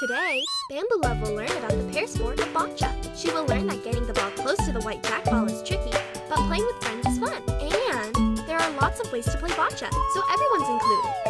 Today, Bamboo Love will learn about the para sport of boccia. She will learn that getting the ball close to the white jack ball is tricky, but playing with friends is fun. And there are lots of ways to play boccia, so everyone's included.